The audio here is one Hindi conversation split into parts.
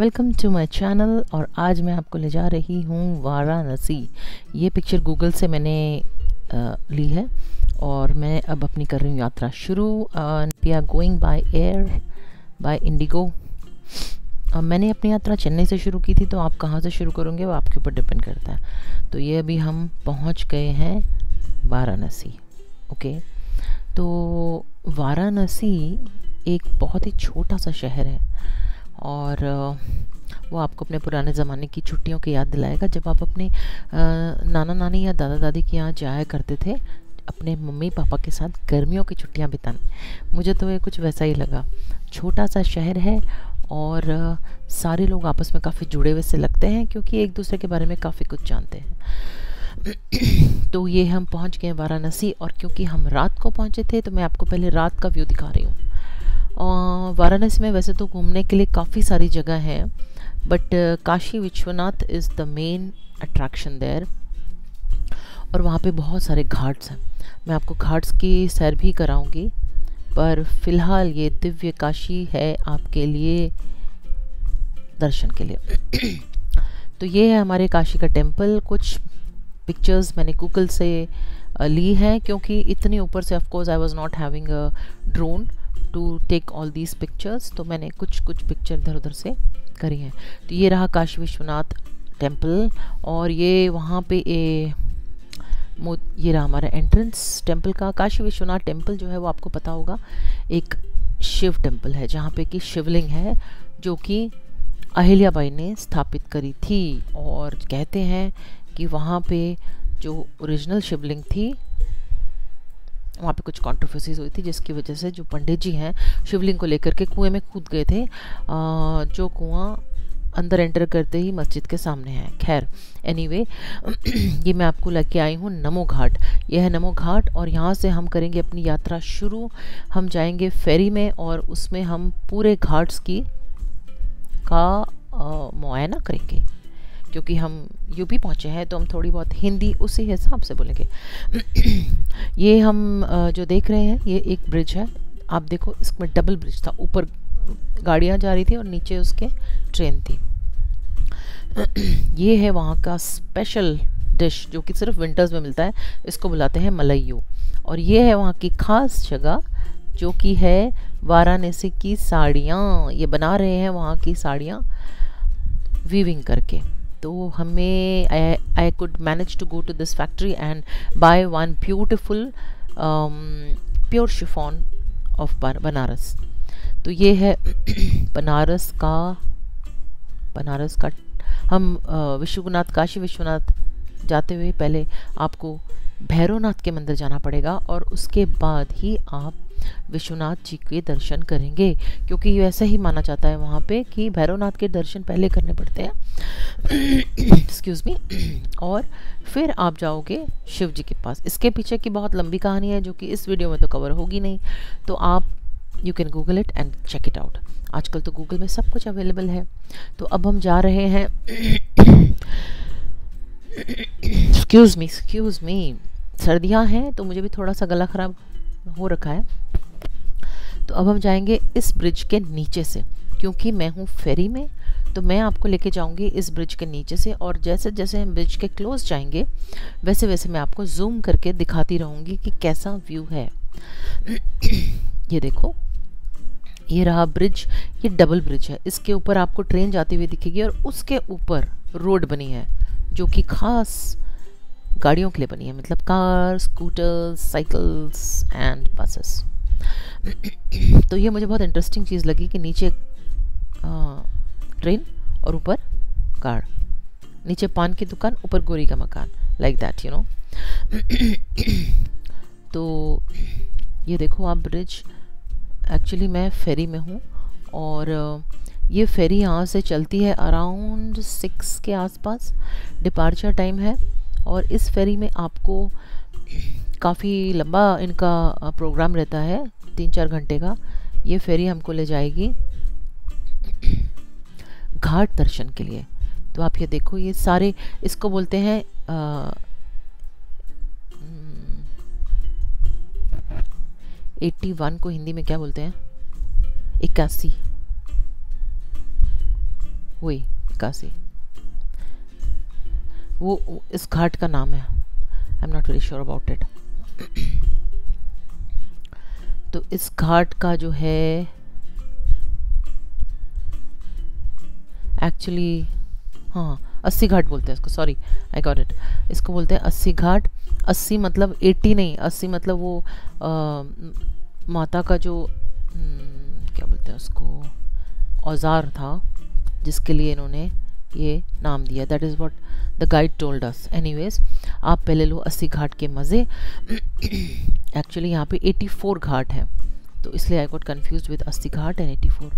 वेलकम टू माय चैनल और आज मैं आपको ले जा रही हूँ वाराणसी। ये पिक्चर गूगल से मैंने आ, ली है और मैं अब अपनी कर रही हूँ यात्रा शुरू। We are going by air by IndiGo मैंने अपनी यात्रा चेन्नई से शुरू की थी तो आप कहाँ से शुरू करोगे वो आपके ऊपर डिपेंड करता है। तो ये अभी हम पहुँच गए हैं वाराणसी ओके तो वाराणसी एक बहुत ही छोटा सा शहर है। और वो आपको अपने पुराने ज़माने की छुट्टियों की याद दिलाएगा। जब आप अपने नाना नानी या दादा दादी के यहाँ जाया करते थे, अपने मम्मी पापा के साथ गर्मियों की छुट्टियाँ बिताने, मुझे तो ये कुछ वैसा ही लगा। छोटा सा शहर है और सारे लोग आपस में काफ़ी जुड़े हुए से लगते हैं क्योंकि एक दूसरे के बारे में काफ़ी कुछ जानते हैं। तो ये हम पहुँच गए वाराणसी और क्योंकि हम रात को पहुँचे थे तो मैं आपको पहले रात का व्यू दिखा रही हूँ। वाराणसी में वैसे तो घूमने के लिए काफ़ी सारी जगह हैं but Kashi Vishwanath is the main attraction there और वहाँ पे बहुत सारे घाट्स हैं। मैं आपको घाट्स की सैर भी कराऊँगी, पर फ़िलहाल ये दिव्य काशी है आपके लिए दर्शन के लिए। तो ये है हमारे काशी का टेंपल कुछ पिक्चर्स मैंने गूगल से ली हैं, क्योंकि इतने ऊपर से of course I was not having a drone to take all these pictures तो मैंने कुछ कुछ पिक्चर इधर उधर से करी हैं। तो ये रहा काशी विश्वनाथ टेंपल और ये वहाँ पे ए ये रहा हमारा एंट्रेंस टेंपल का। काशी विश्वनाथ टेंपल जो है वो आपको पता होगा, एक शिव टेंपल है, जहाँ पे कि शिवलिंग है, जो कि अहिल्याबाई ने स्थापित करी थी। और कहते हैं कि वहाँ पे जो ओरिजिनल शिवलिंग थी वहाँ पे कुछ कॉन्ट्रोवर्सीज हुई थी जिसकी वजह से जो पंडित जी हैं शिवलिंग को लेकर के कुएँ में कूद गए थे। आ, जो कुआँ अंदर एंटर करते ही मस्जिद के सामने है खैर एनीवे anyway, ये मैं आपको लेके आई हूँ नमो घाट। यह है नमो घाट और यहाँ से हम करेंगे अपनी यात्रा शुरू। हम जाएँगे फेरी में और उसमें हम पूरे घाट्स की का मुआयना करेंगे। क्योंकि हम यूपी पहुँचे हैं तो हम थोड़ी बहुत हिंदी उसी हिसाब से बोलेंगे। ये हम जो देख रहे हैं, ये एक ब्रिज है। आप देखो, इसमें डबल ब्रिज था। ऊपर गाड़ियाँ जा रही थी और नीचे उसके ट्रेन थी। ये है वहाँ का स्पेशल डिश जो कि सिर्फ़ विंटर्स में मिलता है। इसको बुलाते हैं मलैयू। और ये है वहाँ की ख़ास जगह, जो कि है वाराणसी की साड़ियाँ। ये बना रहे हैं वहाँ की साड़ियाँ वीविंग करके। तो हमें I could manage to go to this factory and buy one beautiful pure chiffon of Banaras तो ये है बनारस का बनारस का, हम विश्वनाथ, काशी विश्वनाथ जाते हुए पहले आपको भैरवनाथ के मंदिर जाना पड़ेगा और उसके बाद ही आप विश्वनाथ जी के दर्शन करेंगे, क्योंकि ऐसा ही माना जाता है वहाँ पे कि भैरवनाथ के दर्शन पहले करने पड़ते हैं। एक्सक्यूज़ मी और फिर आप जाओगे शिव जी के पास। इसके पीछे की बहुत लंबी कहानी है, जो कि इस वीडियो में तो कवर होगी नहीं। तो आप you can Google it and check it out आजकल तो गूगल में सब कुछ अवेलेबल है। तो अब हम जा रहे हैं। एक्सक्यूज़ मी एक्सक्यूज़ मी सर्दियाँ हैं तो मुझे भी थोड़ा सा गला ख़राब हो रखा है। तो अब हम जाएँगे इस ब्रिज के नीचे से, क्योंकि मैं हूँ फेरी में तो मैं आपको लेके जाऊँगी इस ब्रिज के नीचे से, और जैसे जैसे हम ब्रिज के क्लोज जाएँगे, वैसे वैसे मैं आपको जूम करके दिखाती रहूँगी कि कैसा व्यू है। ये देखो, ये रहा ब्रिज ये डबल ब्रिज है। इसके ऊपर आपको ट्रेन जाती हुई दिखेगी, और उसके ऊपर रोड बनी है, जो कि खास गाड़ियों के लिए बनी है मतलब car scooters cycles and buses तो ये मुझे बहुत इंटरेस्टिंग चीज़ लगी कि नीचे ट्रेन और ऊपर कार। नीचे पान की दुकान, ऊपर गोरी का मकान लाइक दैट यू नो तो ये देखो आप ब्रिज एक्चुअली मैं फेरी में हूँ और ये फेरी यहाँ से चलती है अराउंड सिक्स के आसपास। डिपार्चर टाइम है। और इस फेरी में आपको काफ़ी लंबा इनका प्रोग्राम रहता है तीन चार घंटे का। ये फेरी हमको ले जाएगी घाट दर्शन के लिए। तो आप ये देखो, ये सारे इसको बोलते हैं एट्टी वन को हिंदी में क्या बोलते हैं? इक्यासी। वही, इक्यासी। वो इस घाट का नाम है। I am not very sure about it तो इस घाट का जो है एक्चुअली हाँ अस्सी घाट बोलते हैं इसको सॉरी आई गॉट इट इसको बोलते हैं अस्सी घाट। अस्सी मतलब एट्टी नहीं अस्सी मतलब वो आ, माता का जो हम्म, क्या बोलते हैं उसको औज़ार था जिसके लिए इन्होंने ये नाम दिया। That is what the guide told us anyways आप पहले लो अस्सी घाट के मज़े। एक्चुअली यहाँ पे एटी फोर घाट हैं। तो इसलिए आई गॉट कन्फ्यूज़ विद अस्सी घाट एंड एटी फोर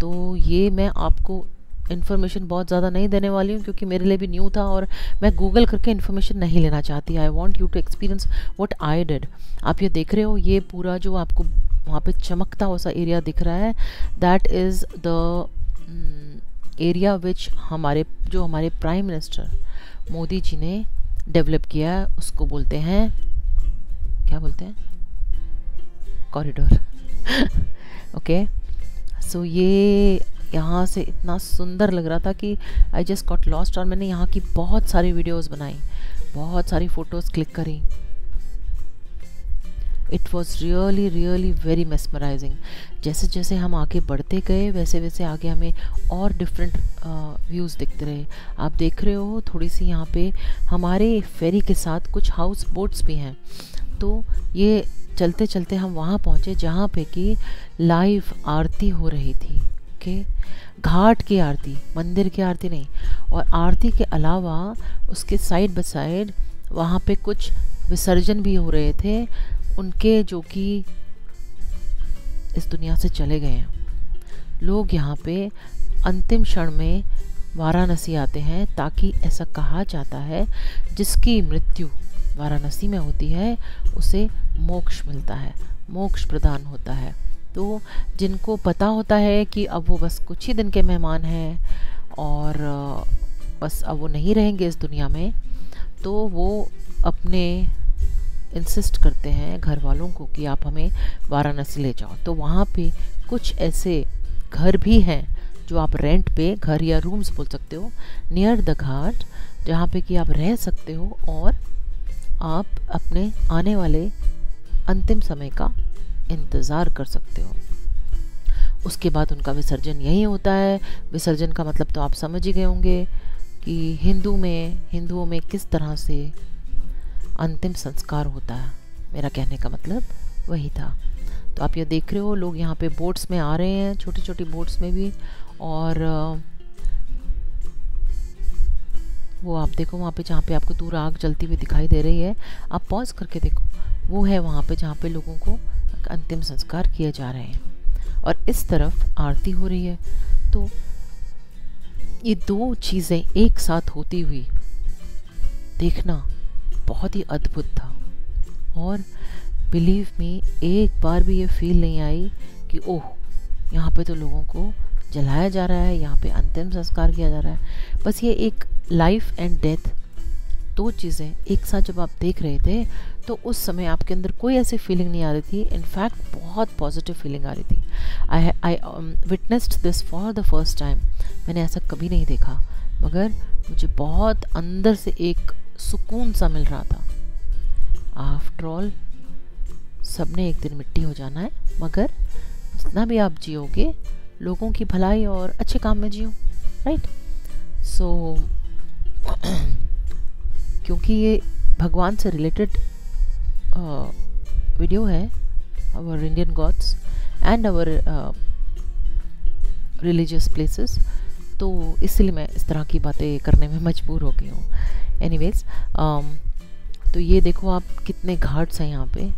तो ये मैं आपको इन्फॉर्मेशन बहुत ज़्यादा नहीं देने वाली हूँ क्योंकि मेरे लिए भी न्यू था और मैं गूगल करके इन्फॉर्मेशन नहीं लेना चाहती। I want you to experience what I did आप ये देख रहे हो, ये पूरा जो आपको वहाँ पे चमकता हुआ सा एरिया दिख रहा है that is the area which हमारे, जो हमारे प्राइम मिनिस्टर मोदी जी ने डेवलप किया, उसको बोलते हैं, क्या बोलते हैं? कॉरिडोर ओके सो ये यहाँ से इतना सुंदर लग रहा था कि आई जस्ट गॉट लॉस्ट और मैंने यहाँ की बहुत सारी वीडियोस बनाई, बहुत सारी फ़ोटोज़ क्लिक करी। It was really really very mesmerising जैसे जैसे हम आगे बढ़ते गए, वैसे वैसे आगे हमें और डिफरेंट व्यूज़ दिखते रहे। आप देख रहे हो, थोड़ी सी यहाँ पे हमारे फेरी के साथ कुछ हाउस बोट्स भी हैं। तो ये चलते चलते हम वहाँ पहुँचे जहाँ पे कि लाइव आरती हो रही थी के घाट की आरती, मंदिर की आरती नहीं। और आरती के अलावा उसके साइड बाय साइड वहाँ पे कुछ विसर्जन भी हो रहे थे। उनके जो कि इस दुनिया से चले गए हैं। लोग यहाँ पे अंतिम क्षण में वाराणसी आते हैं ताकि ऐसा कहा जाता है, जिसकी मृत्यु वाराणसी में होती है, उसे मोक्ष मिलता है, मोक्ष प्रदान होता है। तो जिनको पता होता है कि अब वो बस कुछ ही दिन के मेहमान हैं और, बस अब वो नहीं रहेंगे इस दुनिया में तो वो अपने इंसिस्ट करते हैं घर वालों को कि आप हमें वाराणसी ले जाओ। तो वहाँ पे कुछ ऐसे घर भी हैं जो आप रेंट पे घर या रूम्स बोल सकते हो नियर द घाट, जहाँ पे कि आप रह सकते हो और आप अपने आने वाले अंतिम समय का इंतज़ार कर सकते हो। उसके बाद उनका विसर्जन यही होता है। विसर्जन का मतलब तो आप समझ ही गए होंगे कि हिंदू में, हिंदुओं में किस तरह से अंतिम संस्कार होता है। मेरा कहने का मतलब वही था। तो आप ये देख रहे हो, लोग यहाँ पे बोट्स में आ रहे हैं छोटी छोटी बोट्स में भी, और, वो आप देखो वहाँ पे जहाँ पे आपको दूर आग जलती हुई दिखाई दे रही है। आप पॉज करके देखो, वो है वहाँ पे जहाँ पे लोगों को अंतिम संस्कार किए जा रहे हैं। और इस तरफ़ आरती हो रही है। तो ये दो चीज़ें एक साथ होती हुई, देखना बहुत ही अद्भुत था। और बिलीव मी एक बार भी ये फील नहीं आई कि, ओह, यहाँ पे तो लोगों को जलाया जा रहा है, यहाँ पे अंतिम संस्कार किया जा रहा है। बस ये एक लाइफ एंड डेथ दो चीज़ें एक साथ जब आप देख रहे थे तो उस समय आपके अंदर कोई ऐसी फीलिंग नहीं आ रही थी। इनफैक्ट बहुत पॉजिटिव फीलिंग आ रही थी। I I witnessed this for the first time मैंने ऐसा कभी नहीं देखा। मगर मुझे बहुत अंदर से एक सुकून सा मिल रहा था। आफ्टर ऑल सबने एक दिन मिट्टी हो जाना है, मगर जितना भी आप जियोगे, लोगों की भलाई और अच्छे काम में जियो राइट सो क्योंकि ये भगवान से रिलेटेड वीडियो है our Indian gods and our religious places तो इसलिए मैं इस तरह की बातें करने में मजबूर हो गई हूँ। एनीवेज um, तो ये देखो आप कितने घाट्स हैं यहाँ पे।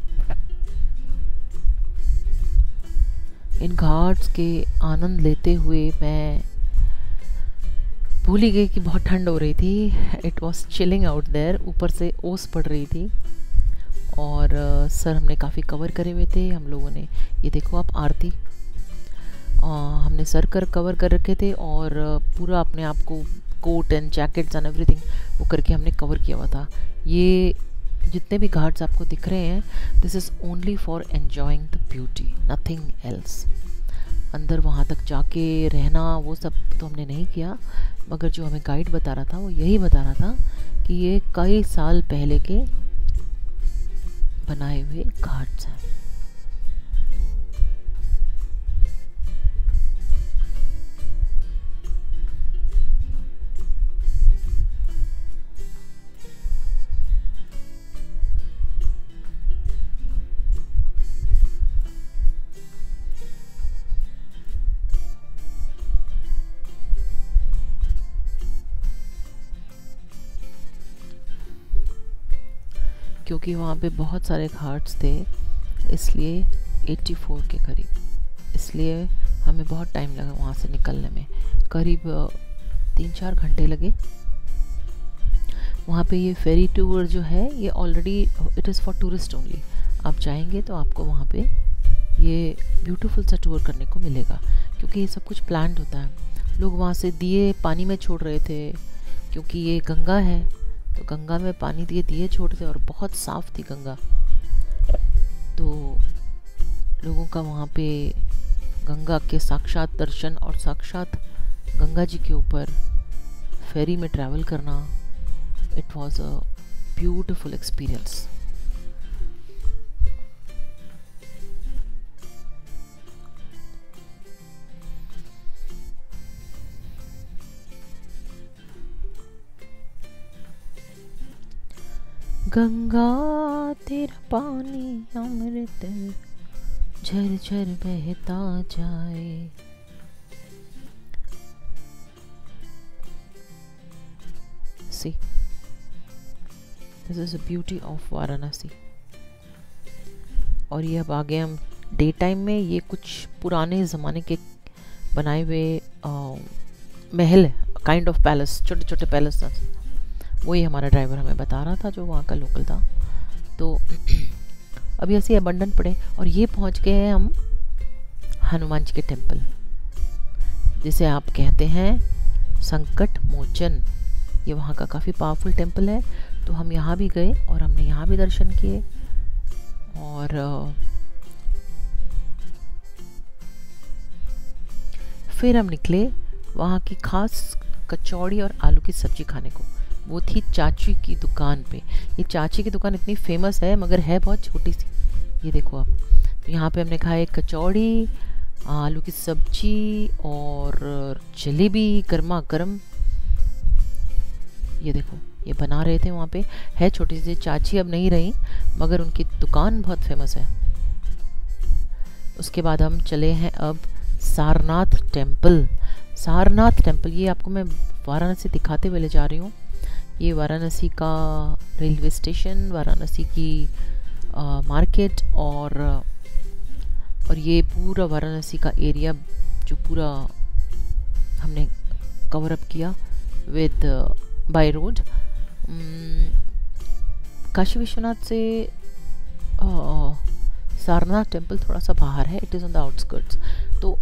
इन घाट्स के आनंद लेते हुए मैं भूल ही गई कि बहुत ठंड हो रही थी। It was chilling out there ऊपर से ओस पड़ रही थी। और uh, सर हमने काफ़ी कवर करे हुए थे। हम लोगों ने ये देखो आप आरती हमने सर कर कवर कर रखे थे और पूरा अपने आप को coat and jackets and everything वो करके हमने कवर किया हुआ था। ये जितने भी घाट्स आपको दिख रहे हैं this is only for enjoying the beauty nothing else अंदर वहाँ तक जाके रहना, वो सब तो हमने नहीं किया, मगर जो हमें गाइड बता रहा था, वो यही बता रहा था कि ये कई साल पहले के बनाए हुए घाट्स हैं। क्योंकि वहाँ पे बहुत सारे घाट्स थे, इसलिए 84 के करीब। इसलिए हमें बहुत टाइम लगा वहाँ से निकलने में। करीब तीन चार घंटे लगे। वहाँ पे ये फेरी टूर जो है, ये already it is for tourist only आप जाएँगे तो आपको वहाँ पे ये ब्यूटीफुल सा टूर करने को मिलेगा, क्योंकि ये सब कुछ प्लान्ड होता है। लोग वहाँ से दिए पानी में छोड़ रहे थे, क्योंकि ये गंगा है। तो गंगा में पानी दिए दिए छोड़ते और बहुत साफ़ थी गंगा। तो लोगों का वहाँ पे गंगा के साक्षात दर्शन और साक्षात गंगा जी के ऊपर फेरी में ट्रैवल करना it was a beautiful experience Ganga, तेरा पानी अमृत झर झर बहता जाए। This is beauty of Varanasi और ये अब आगे हम डे टाइम में ये कुछ पुराने ज़माने के बनाए हुए महल काइंड ऑफ़ पैलेस छोटे छोटे पैलेस वही हमारा ड्राइवर हमें बता रहा था जो वहाँ का लोकल था। तो अभी ऐसे अबंडन पड़े और ये पहुँच गए हैं हम हनुमान जी के टेंपल जिसे आप कहते हैं संकट मोचन। ये वहाँ का काफ़ी पावरफुल टेंपल है। तो हम यहाँ भी गए और हमने यहाँ भी दर्शन किए और फिर हम निकले वहाँ की खास कचौड़ी और आलू की सब्ज़ी खाने को। वो थी चाची की दुकान पे। ये चाची की दुकान इतनी फ़ेमस है, मगर है बहुत छोटी सी। ये देखो आप। तो यहाँ पे हमने खाए कचौड़ी, आलू की सब्ज़ी और जलेबी गर्मा गर्म। ये देखो, ये बना रहे थे वहाँ पे। है छोटी सी, चाची अब नहीं रही, मगर उनकी दुकान बहुत फ़ेमस है। उसके बाद हम चले हैं अब सारनाथ टेंपल सारनाथ टेंपल ये आपको मैं वाराणसी दिखाते हुए ले जा रही हूँ। ये वाराणसी का रेलवे स्टेशन वाराणसी की आ, मार्केट और और ये पूरा वाराणसी का एरिया जो पूरा हमने कवर अप किया with by road Kashi Vishwanath से सारनाथ टेंपल थोड़ा सा बाहर है it is on the outskirts तो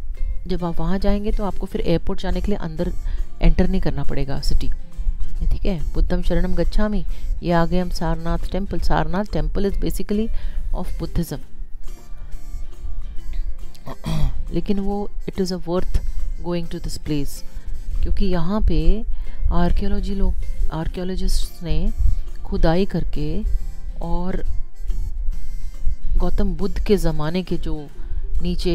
जब आप वहाँ जाएँगे तो आपको फिर एयरपोर्ट जाने के लिए अंदर एंटर नहीं करना पड़ेगा सिटी ठीक है? बुद्धम शरणम गच्छामी। ये आ गए हम Sarnath temple Sarnath temple is basically of Buddhism लेकिन वो it is a worth going to this place क्योंकि यहाँ पे आर्कियोलॉजी लोग आर्कियोलॉजिस्ट ने खुदाई करके और गौतम बुद्ध के ज़माने के जो नीचे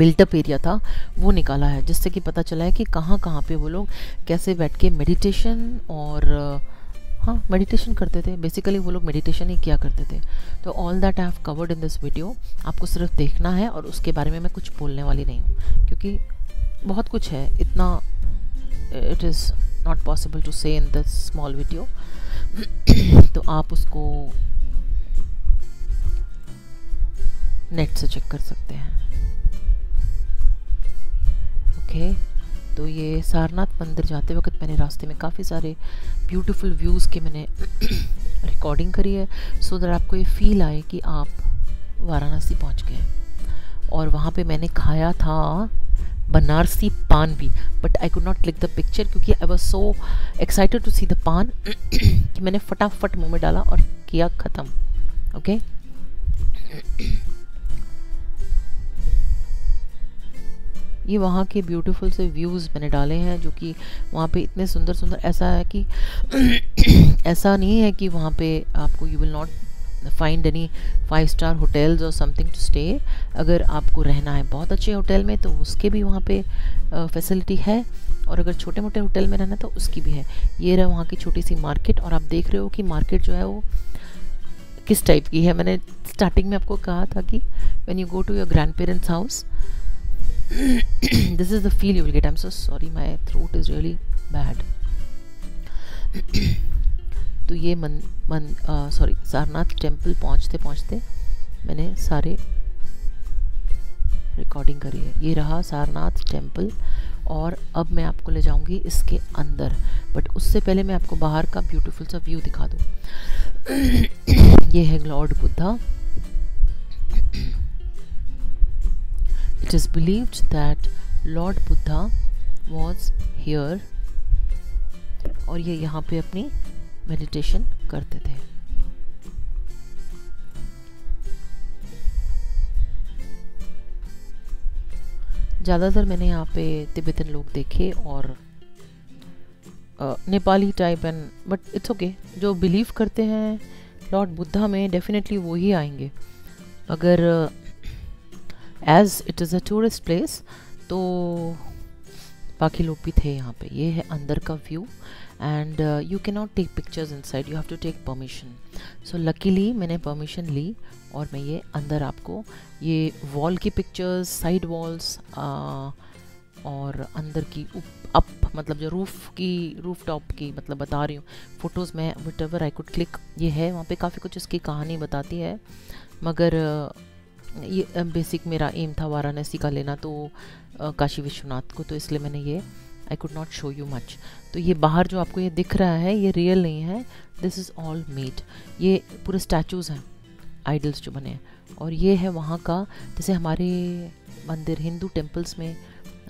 बिल्टअप एरिया था, वो निकाला है, जिससे कि पता चला है कि कहाँ कहाँ पे वो लोग कैसे बैठ के मेडिटेशन और हाँ मेडिटेशन करते थे। बेसिकली वो लोग मेडिटेशन ही किया करते थे। तो all that I have covered in this video आपको सिर्फ़ देखना है और उसके बारे में मैं कुछ बोलने वाली नहीं हूँ, क्योंकि बहुत कुछ है। इतना it is not possible to say in this small video तो आप उसको नेट से चेक कर सकते हैं। ओके तो ये सारनाथ मंदिर जाते वक्त मैंने रास्ते में काफ़ी सारे ब्यूटीफुल व्यूज़ के मैंने रिकॉर्डिंग करी है। सो दैट आपको ये फील आए कि आप वाराणसी पहुँच गए। और वहाँ पे मैंने खाया था बनारसी पान भी but I could not click the picture क्योंकि I was so excited to see the paan कि मैंने फटाफट मुँह में डाला और किया ख़त्म। Okay okay? ये वहाँ के ब्यूटीफुल से व्यूज़ मैंने डाले हैं जो कि वहाँ पे इतने सुंदर सुंदर ऐसा है कि ऐसा नहीं है कि वहाँ पे आपको you will not find any five star hotels और समथिंग टू स्टे अगर आपको रहना है बहुत अच्छे होटल में तो उसके भी वहाँ पे फैसिलिटी है। और अगर छोटे मोटे होटल में रहना तो उसकी भी है। ये रहा वहाँ की छोटी सी मार्केट और आप देख रहे हो कि मार्केट जो है वो किस टाइप की है। मैंने स्टार्टिंग में आपको कहा था कि when you go to your grandparents house is the feel you will get I am so sorry my throat is really bad तो ये मन मन सॉरी सारनाथ टेंपल पहुँचते पहुँचते मैंने सारे रिकॉर्डिंग करी है। ये रहा सारनाथ टेंपल और अब मैं आपको ले जाऊँगी इसके अंदर। बट उससे पहले मैं आपको बाहर का ब्यूटीफुल सा व्यू दिखा दूँ। ये है Lord Buddha it is believed that Lord Buddha was here और ये यहाँ पे अपनी मेडिटेशन करते थे। ज़्यादातर मैंने यहाँ पे तिब्बतन लोग देखे और Nepali type and but it's okay जो बिलीव करते हैं लॉर्ड बुद्धा में डेफिनेटली वो ही आएँगे। अगर as it is a tourist place तो बाकी लोग भी थे यहाँ पे। ये है अंदर का view and you can not take pictures inside you have to take permission so luckily मैंने परमिशन ली और मैं ये अंदर आपको ये वॉल की पिक्चर्स साइड वॉल्स और अंदर की अप मतलब जो रूफ़ की रूफ टॉप की मतलब बता रही हूँ। फ़ोटोज़ में whatever I could click ये है। वहाँ पे काफ़ी कुछ इसकी कहानी बताती है। मगर ये बेसिक मेरा एम था वाराणसी का लेना तो काशी विश्वनाथ को तो इसलिए मैंने ये I could not show you much तो ये बाहर जो आपको ये दिख रहा है, ये रियल नहीं है. दिस इज़ ऑल मेड ये पूरे स्टैचूज़ हैं आइडल्स जो बने हैं. और ये है वहाँ का, जैसे हमारे मंदिर, हिंदू टेम्पल्स में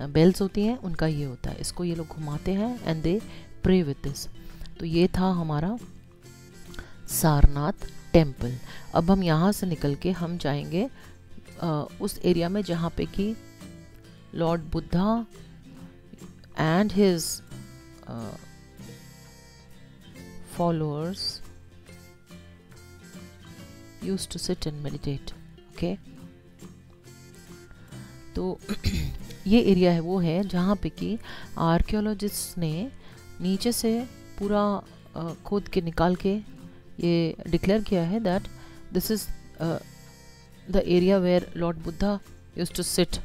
बेल्स होती हैं, उनका ये होता है. इसको ये लोग घुमाते हैं and they pray with this तो ये था हमारा सारनाथ टेंपल अब हम यहाँ से निकल के हम जाएँगे उस एरिया में जहाँ पे कि Lord Buddha and his followers use to sit and meditate okay तो ये एरिया है, वो है जहाँ पे कि आर्कियोलॉजिस्ट ने नीचे से पूरा खोद के निकाल के ये डिक्लेयर किया है that this is the area where Lord Buddha use to sit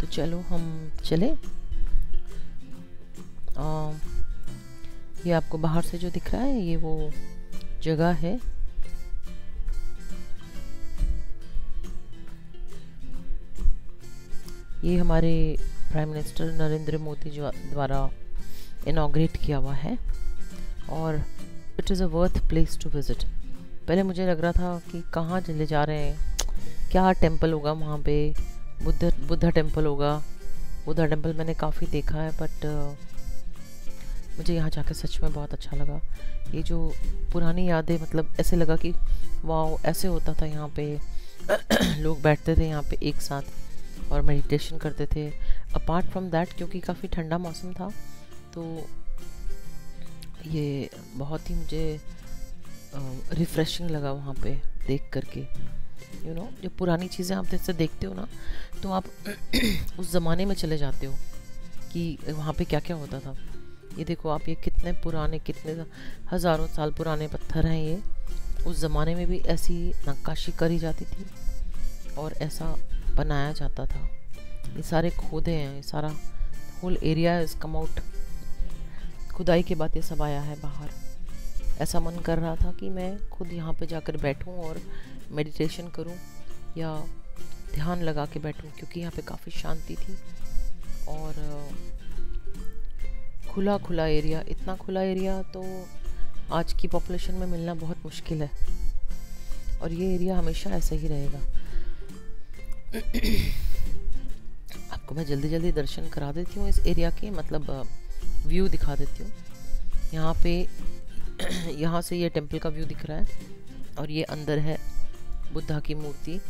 तो चलो हम चले। आ, ये आपको बाहर से जो दिख रहा है ये वो जगह है। ये हमारे प्राइम मिनिस्टर नरेंद्र मोदी जो द्वारा इनाग्रेट किया हुआ है। और it is a worth place to visit पहले मुझे लग रहा था कि कहाँ चले जा रहे हैं। क्या टेंपल होगा वहाँ पे? बुद्ध बुद्धा टेंपल होगा। बुद्धा टेंपल मैंने काफ़ी देखा है बट uh, मुझे यहाँ जाकर सच में बहुत अच्छा लगा। ये जो पुरानी यादें मतलब ऐसे लगा कि वाह ऐसे होता था यहाँ पे। लोग बैठते थे यहाँ पे एक साथ और मेडिटेशन करते थे। अपार्ट फ्रॉम दैट क्योंकि काफ़ी ठंडा मौसम था तो ये बहुत ही मुझे रिफ़्रेशिंग लगा वहाँ पे देख करके। यू you नो know, जो पुरानी चीज़ें आप जैसे देखते हो ना तो आप उस ज़माने में चले जाते हो कि वहाँ पे क्या क्या होता था। ये देखो आप ये कितने पुराने कितने हज़ारों साल पुराने पत्थर हैं ये। उस ज़माने में भी ऐसी नक्काशी करी जाती थी और ऐसा बनाया जाता था। ये सारे खोदे हैं ये सारा whole area is come out खुदाई के बाद ये सब आया है बाहर। ऐसा मन कर रहा था कि मैं खुद यहाँ पे जाकर बैठूँ और मेडिटेशन करूँ या ध्यान लगा के बैठूँ, क्योंकि यहाँ पे काफ़ी शांति थी। और खुला खुला एरिया इतना खुला एरिया तो आज की पॉपुलेशन में मिलना बहुत मुश्किल है। और ये एरिया हमेशा ऐसा ही रहेगा। आपको मैं जल्दी जल्दी दर्शन करा देती हूँ इस एरिया के मतलब व्यू दिखा देती हूँ। यहाँ पे, यहाँ से ये टेंपल का व्यू दिख रहा है और ये अंदर है। बुद्धा की मूर्ति।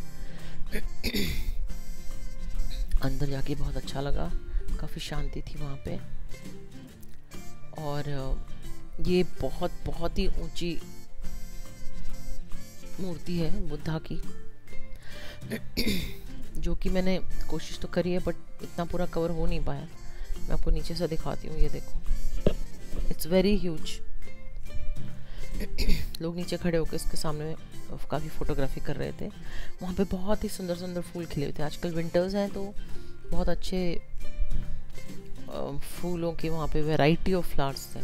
अंदर जाके बहुत अच्छा लगा। काफ़ी शांति थी वहाँ पे। और ये बहुत बहुत ही ऊँची मूर्ति है बुद्धा की। जो कि मैंने कोशिश तो करी है, बट इतना पूरा कवर हो नहीं पाया। मैं आपको नीचे से दिखाती हूँ, ये देखो। इट्स वेरी ह्यूज लोग नीचे खड़े होकर उसके सामने काफ़ी फोटोग्राफी कर रहे थे। वहाँ पे बहुत ही सुंदर सुंदर फूल खिले हुए थे। आजकल विंटर्स हैं तो बहुत अच्छे फूलों की वहाँ पे वैरायटी ऑफ़ फ्लावर्स थे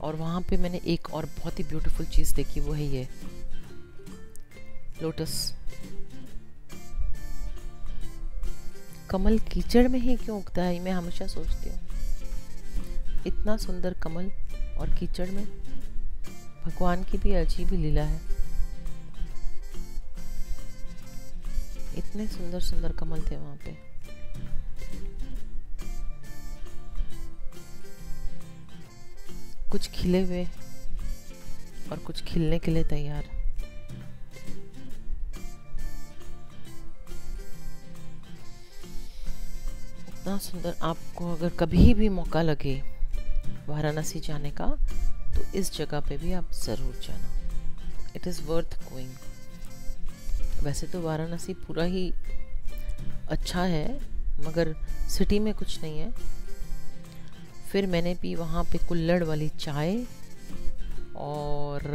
और वहाँ पे मैंने एक और बहुत ही ब्यूटीफुल चीज़ देखी, वो है ये। लोटस कमल कीचड़ में ही क्यों उगता है मैं हमेशा सोचती हूँ। इतना सुंदर कमल और कीचड़ में भगवान की भी अजीब ही लीला है। इतने सुंदर सुंदर कमल थे वहाँ पे। कुछ खिले हुए और कुछ खिलने के लिए तैयार। इतना सुंदर आपको अगर कभी भी मौका लगे वाराणसी जाने का तो इस जगह पे भी आप ज़रूर जाना। इट इज़ वर्थ गोइंग वैसे तो वाराणसी पूरा ही अच्छा है, मगर सिटी में कुछ नहीं है। फिर मैंने पी वहाँ पे कुल्लड़ वाली चाय और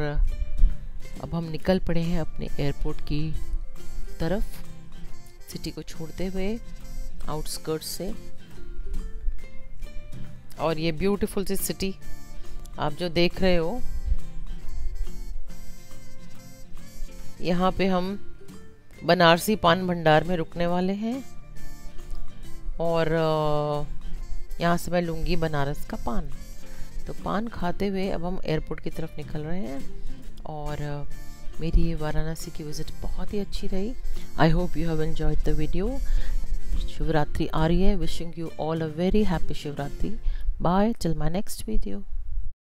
अब हम निकल पड़े हैं अपने एयरपोर्ट की तरफ़। सिटी को छोड़ते हुए आउटस्कर्ट से। और ये ब्यूटीफुल सी सिटी आप जो देख रहे हो, यहाँ पे हम बनारसी पान भंडार में रुकने वाले हैं और यहाँ से मैं लूँगी बनारस का पान। तो पान खाते हुए अब हम एयरपोर्ट की तरफ़ निकल रहे हैं और मेरी ये वाराणसी की विज़िट बहुत ही अच्छी रही। I hope you have enjoyed the video Shivratri आ रही है। Wishing you all a very happy Shivratri. Bye till my next video